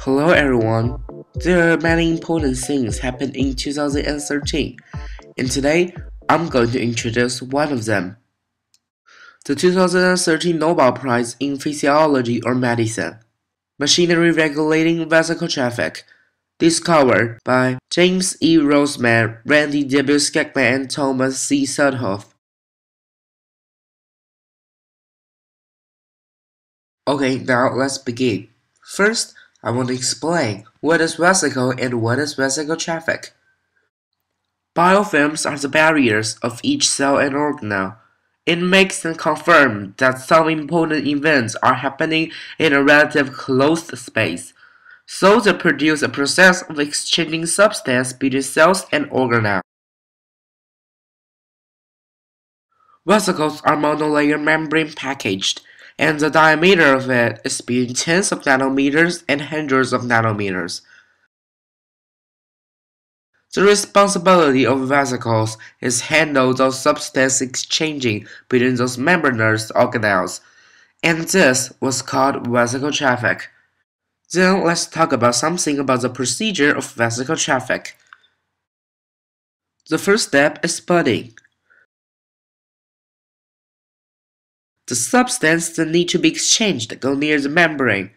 Hello everyone. There are many important things happened in 2013, and today I'm going to introduce one of them. The 2013 Nobel Prize in Physiology or Medicine. Machinery Regulating Vesicle Traffic, discovered by James E. Rothman, Randy W. Schekman, and Thomas C. Sudhof. Okay, now let's begin. First, I want to explain what is vesicle and what is vesicle traffic. Biofilms are the barriers of each cell and organelle. It makes them confirm that some important events are happening in a relative closed space, so they produce a process of exchanging substance between cells and organelles. Vesicles are monolayer membrane packaged and the diameter of it is between tens of nanometers and hundreds of nanometers. The responsibility of vesicles is handle those substance exchanging between those membranous organelles, and this was called vesicle traffic. Then let's talk about something about the procedure of vesicle traffic. The first step is budding. The substance that need to be exchanged go near the membrane.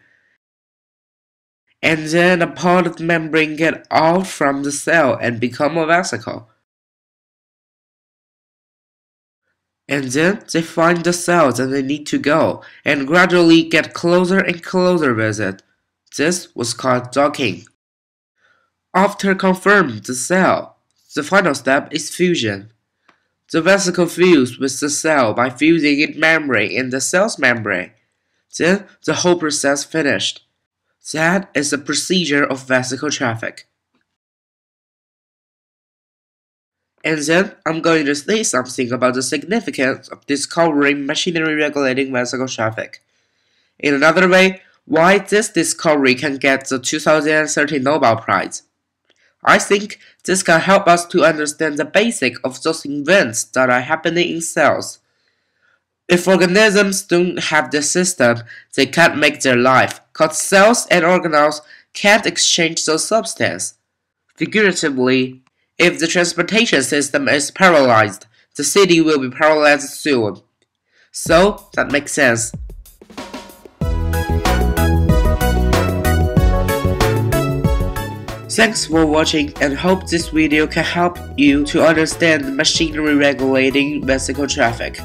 And then a part of the membrane get out from the cell and become a vesicle. And then they find the cell that they need to go and gradually get closer and closer with it. This was called docking. After confirmed the cell, the final step is fusion. The vesicle fuse with the cell by fusing its membrane in the cell's membrane. Then the whole process finished. That is the procedure of vesicle traffic. And then I'm going to say something about the significance of discovering machinery regulating vesicle traffic. In another way, why this discovery can get the 2013 Nobel Prize. I think this can help us to understand the basic of those events that are happening in cells. If organisms don't have this system, they can't make their life, cause cells and organelles can't exchange those substance. Figuratively, if the transportation system is paralyzed, the city will be paralyzed soon. So, that makes sense. Thanks for watching and hope this video can help you to understand machinery regulating vesicle traffic.